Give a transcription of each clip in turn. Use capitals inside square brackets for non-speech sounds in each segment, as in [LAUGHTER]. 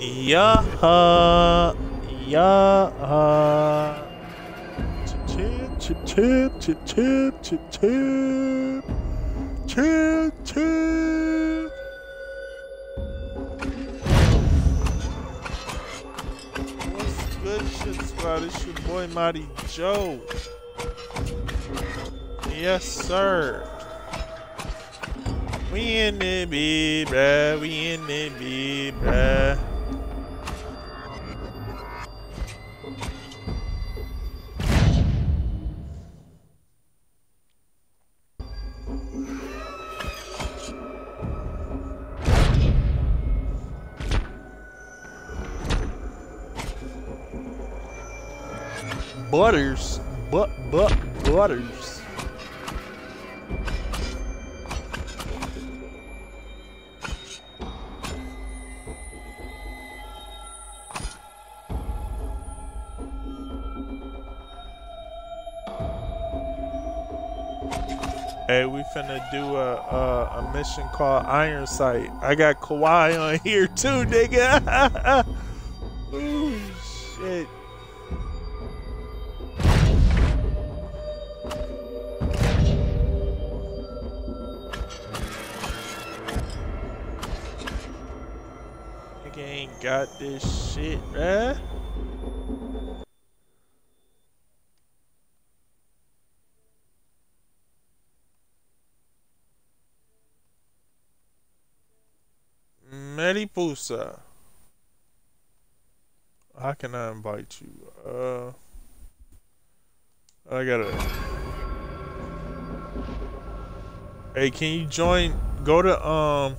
Yeah. Yeah. Chip, chip, chip, chip, chip, chip, chip. Chip, chip. What's good, shit squad? It's your boy, Mighty Joe. Yes, sir. We in the B, bruh. We in the B, bruh. Butters, but but butters. Hey, we finna do a, a a mission called Iron Sight. I got Kawhi on [LAUGHS] here too, nigga. [LAUGHS] this shit, bruh. Mariposa. How can I invite you? Uh, I gotta. Hey, can you join? Go to um.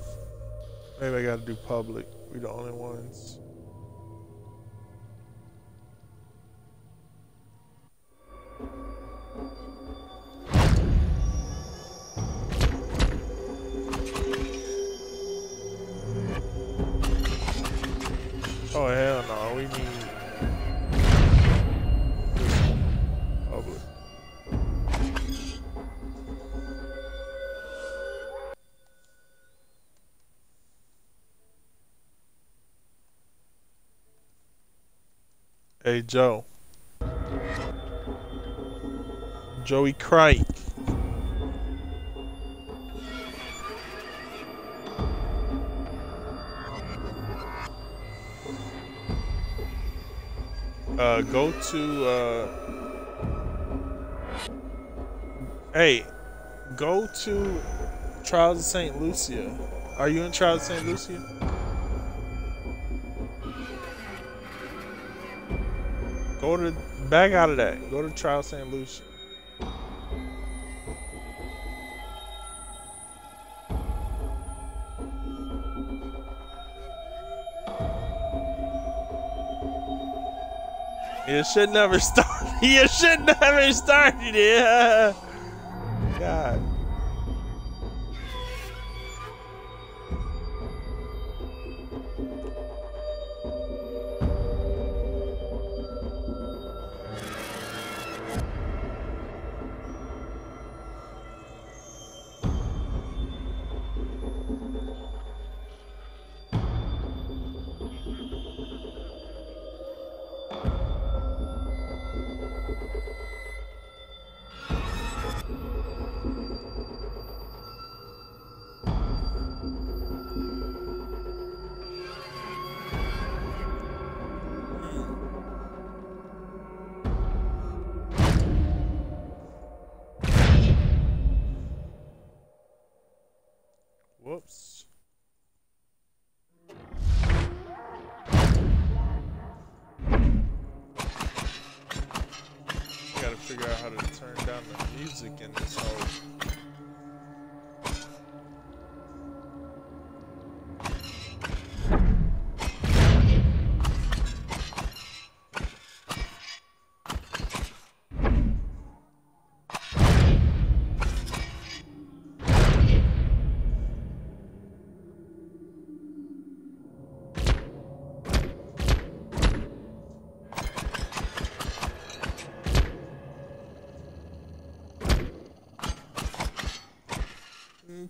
Maybe I gotta do public. We the only ones. Hey Joe. Joey Crike. Uh, go to uh, hey, go to Trials of Saint Lucia. Are you in Trials of Saint Lucia? Go to back out of that. Go to Trials of Saint Lucia. You [LAUGHS] should never start. You should never started it.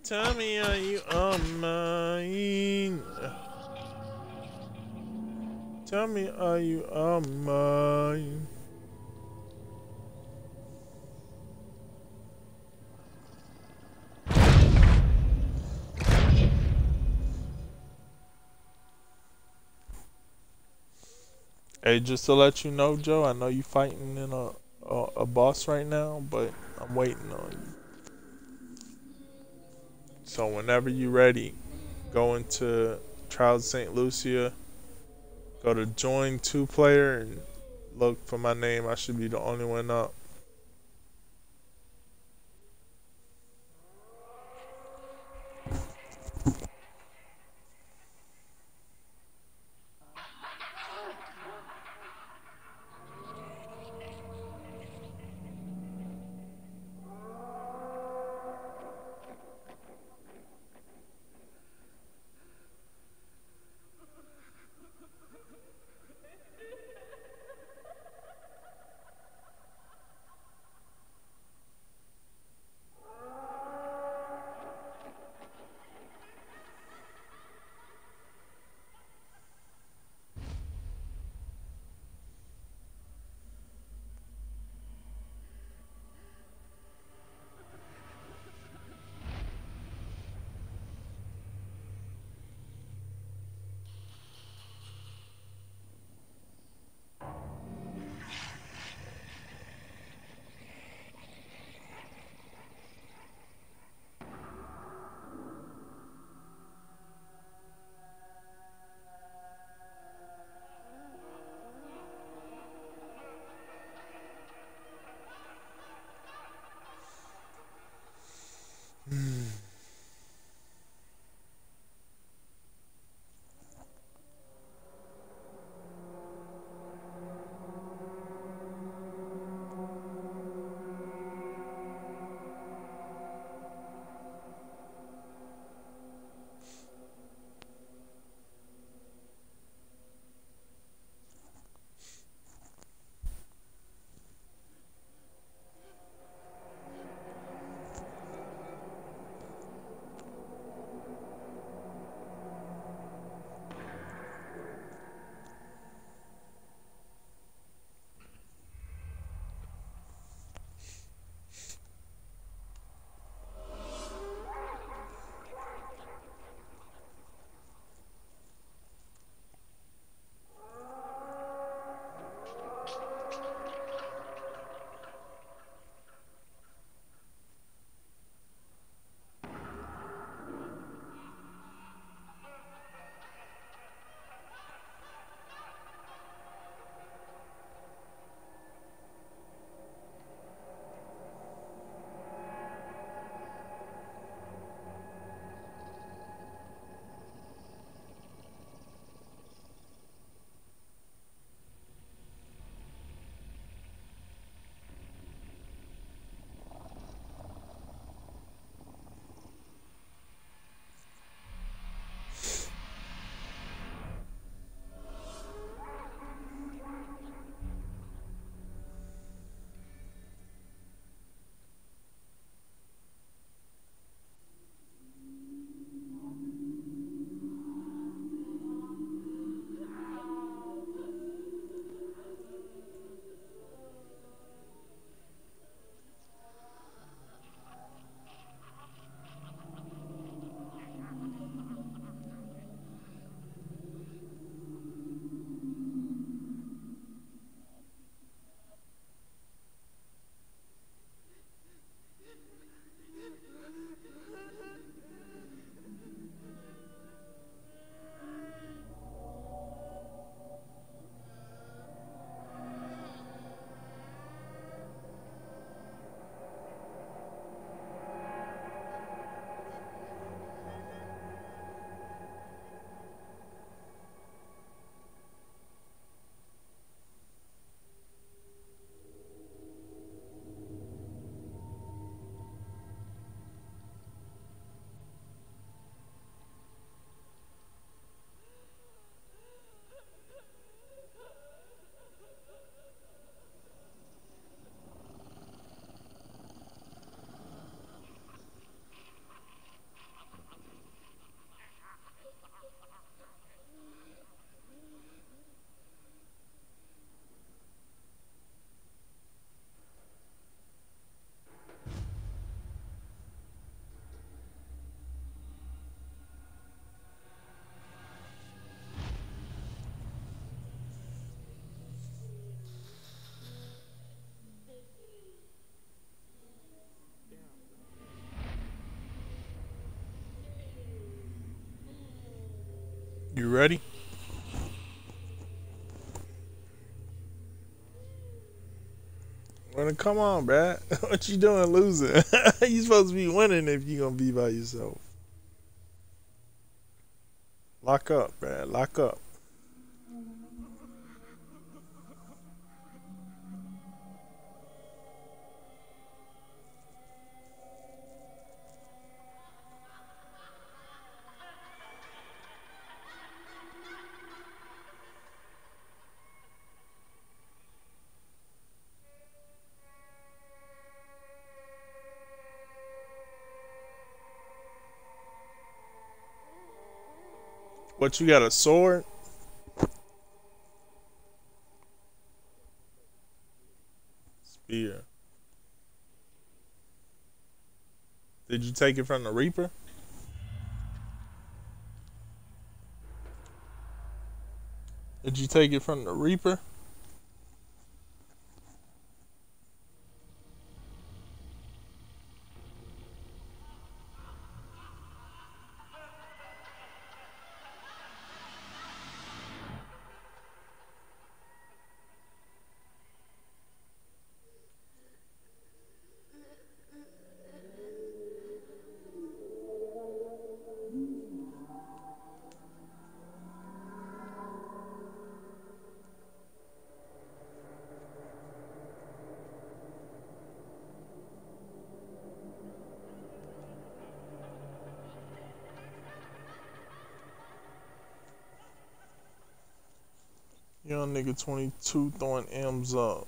Tell me, are you on mine? Tell me, are you on mine? Hey, just to let you know, Joe, I know you're fighting in a, a, a boss right now, but I'm waiting on you. So whenever you're ready, go into Trials St. Lucia, go to join two player and look for my name. I should be the only one up. You ready? Well, come on, Brad. [LAUGHS] What you doing losing? [LAUGHS] you supposed to be winning if you gonna be by yourself. Lock up, Brad. Lock up. What you got a sword? Spear. Did you take it from the Reaper? Did you take it from the Reaper? Nigga 22 throwing M's up.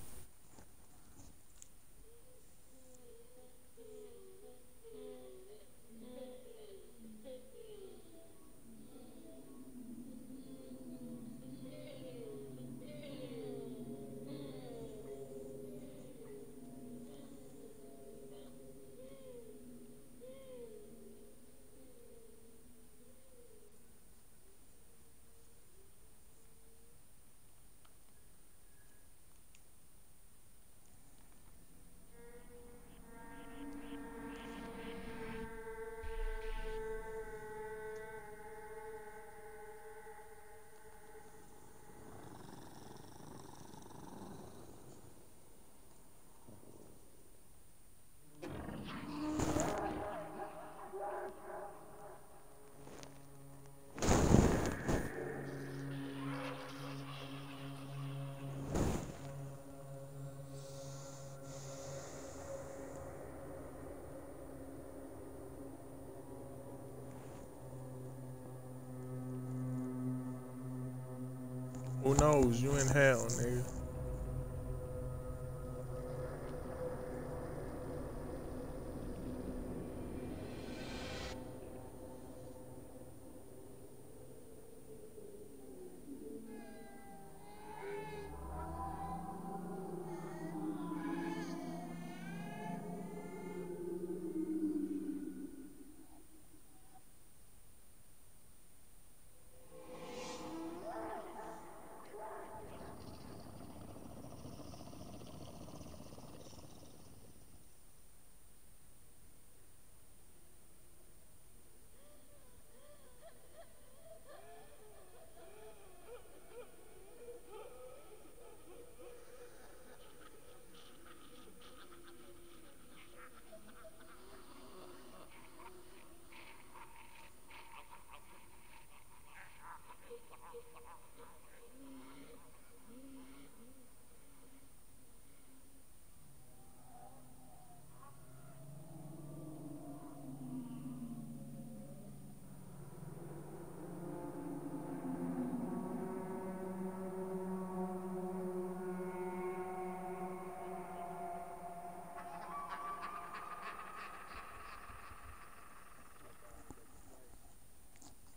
You in hell, nigga.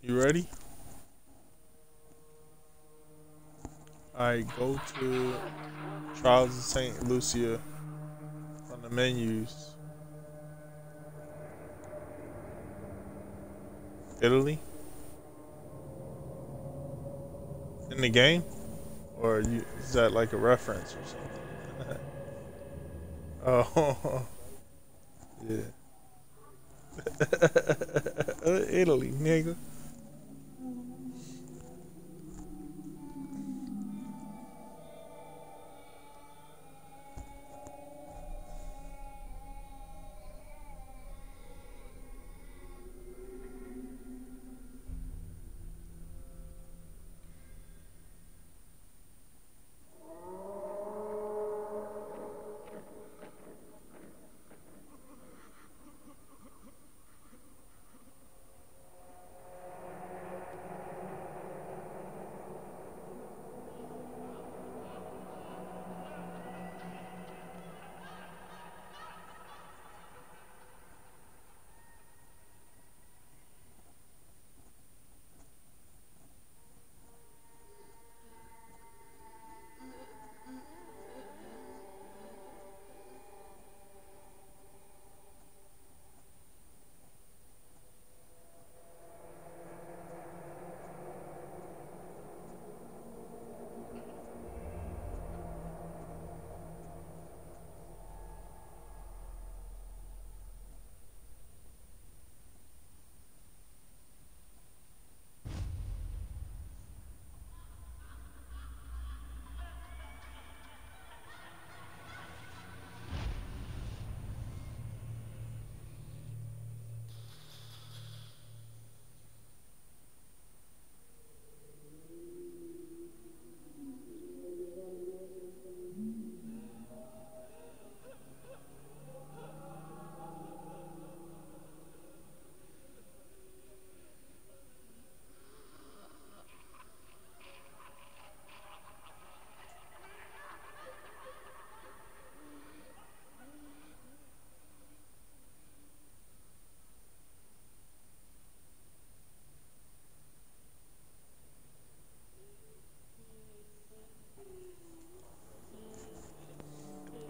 You ready? Alright, go to Trials of St. Lucia from the menus. Italy? In the game? Or you, is that like a reference or something? [LAUGHS] oh, [LAUGHS] yeah. [LAUGHS] Italy, nigga.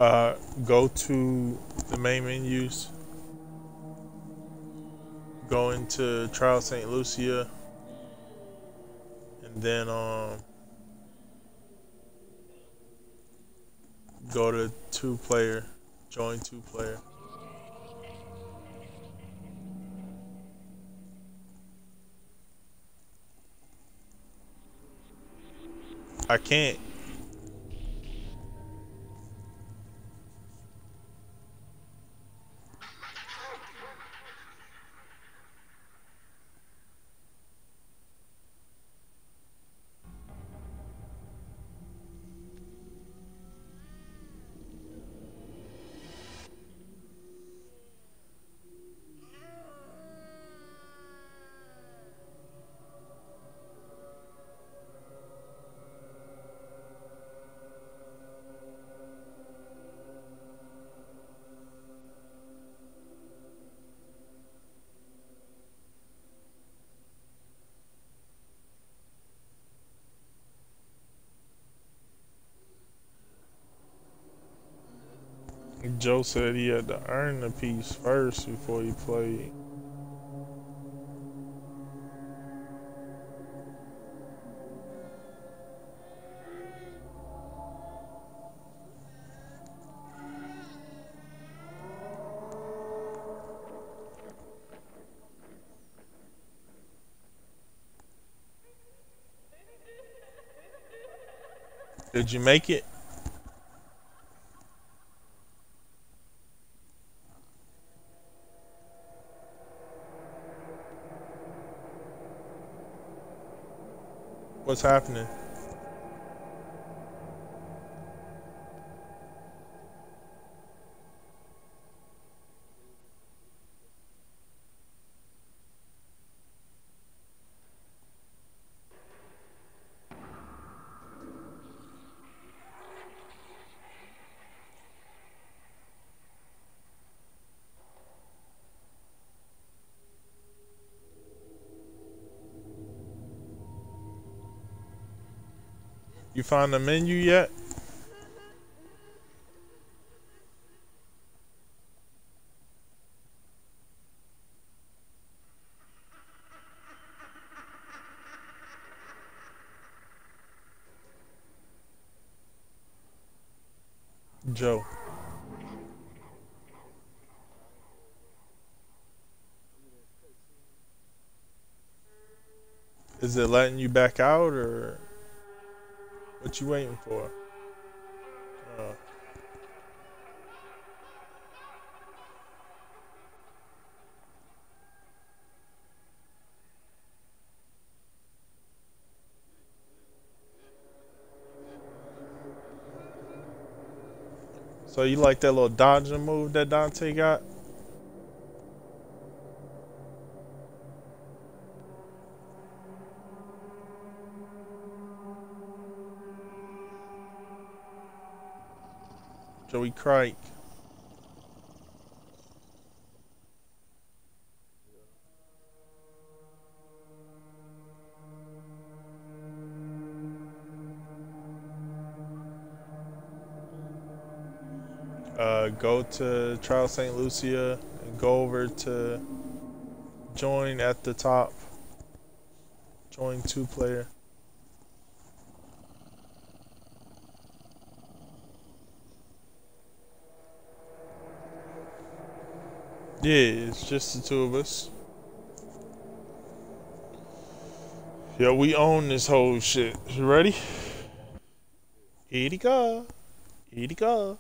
Uh, go to the main menus. Go into Trial St. Lucia. And then um, go to two player. Join two player. I can't. Joe said he had to earn the piece first before he played. Did you make it? What's happening? Found the menu yet? Joe. Is it letting you back out or? What you waiting for? Uh. So you like that little dodging move that Dante got? Joey Crike. Uh, go to Trial St. Lucia and go over to join at the top. Join two player. Yeah, it's just the two of us. Yo, we own this whole shit. You ready? Here you go. Here you go.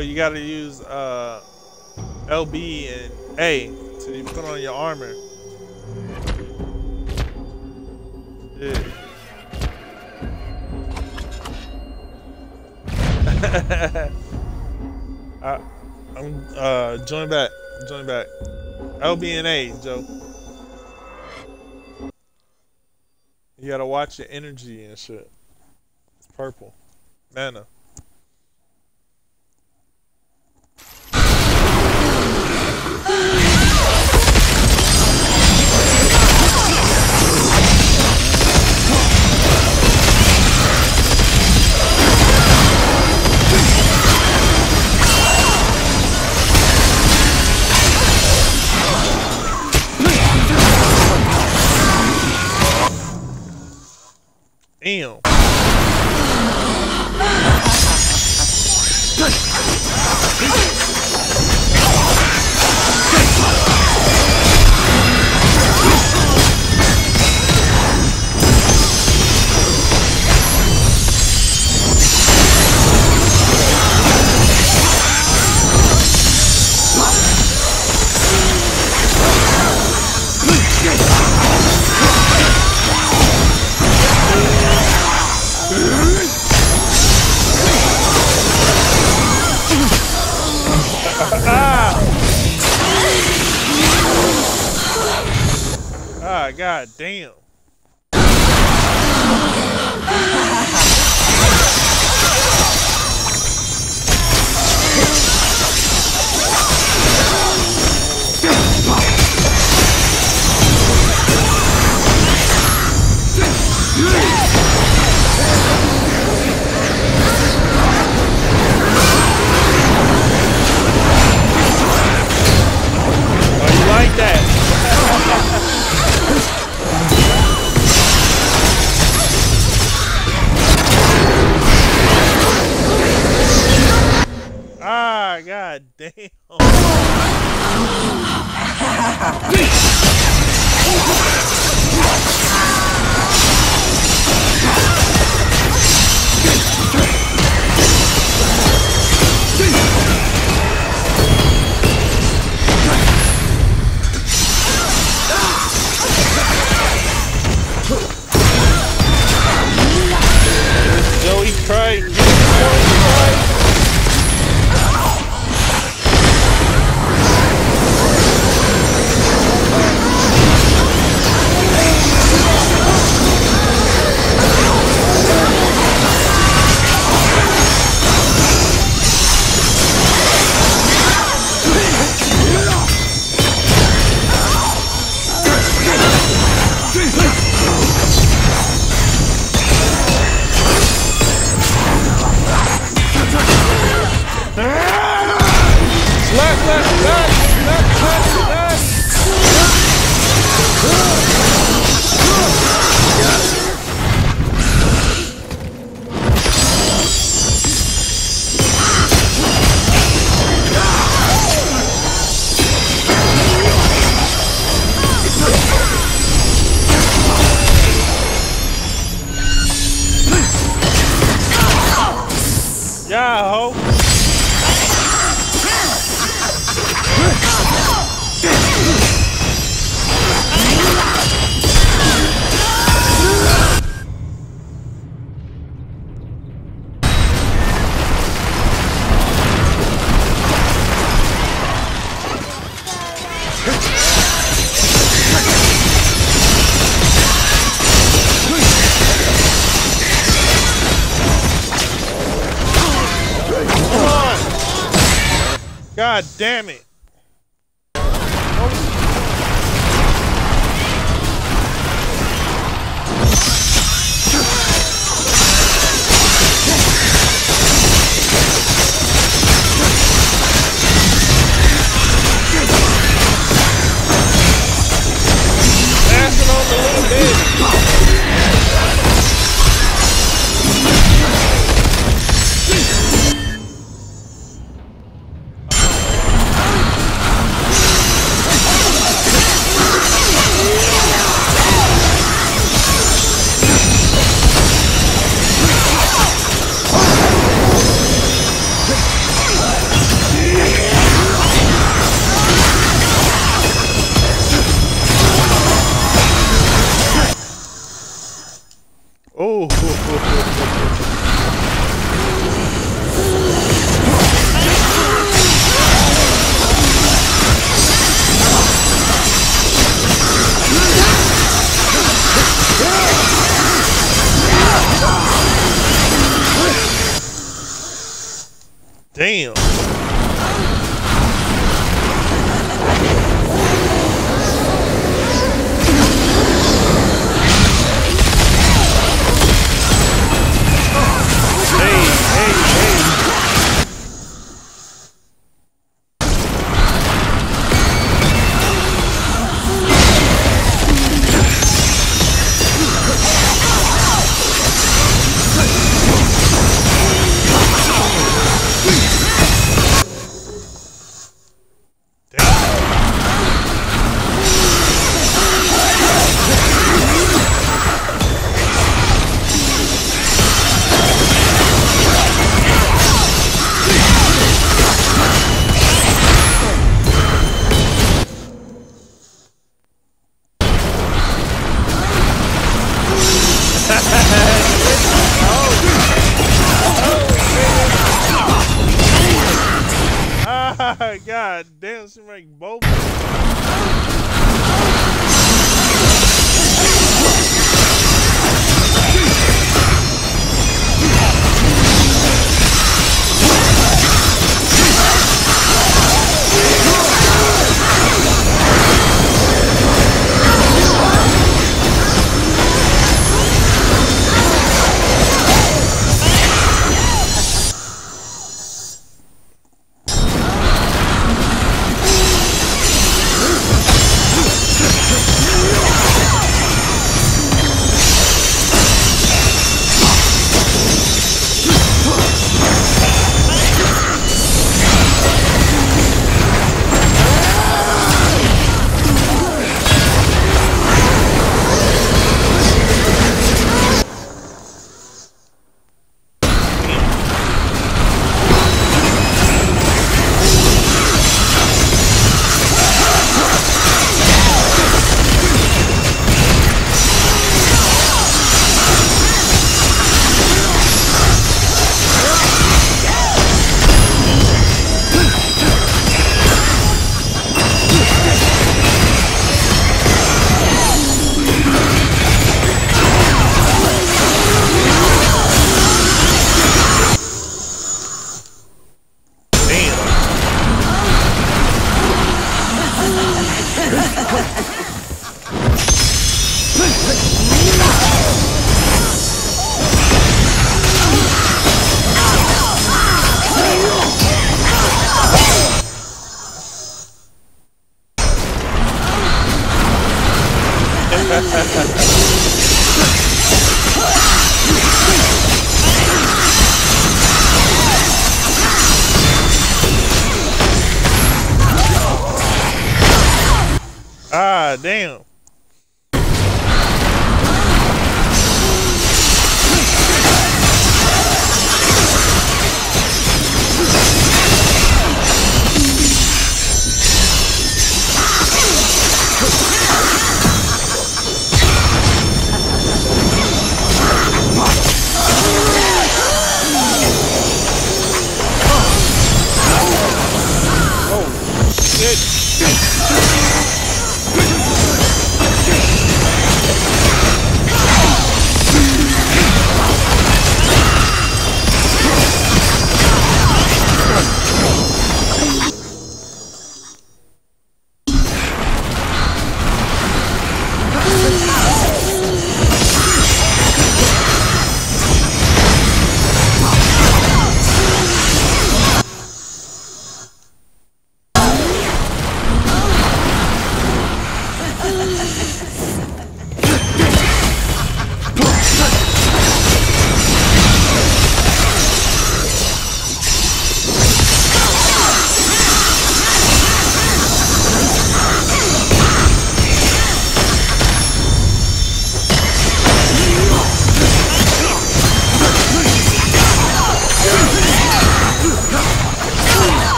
You gotta use uh, LB and A to put on your armor. Yeah. [LAUGHS] I, I'm uh join back. Join back. LB and A, Joe. You gotta watch your energy and shit. It's purple. Mana.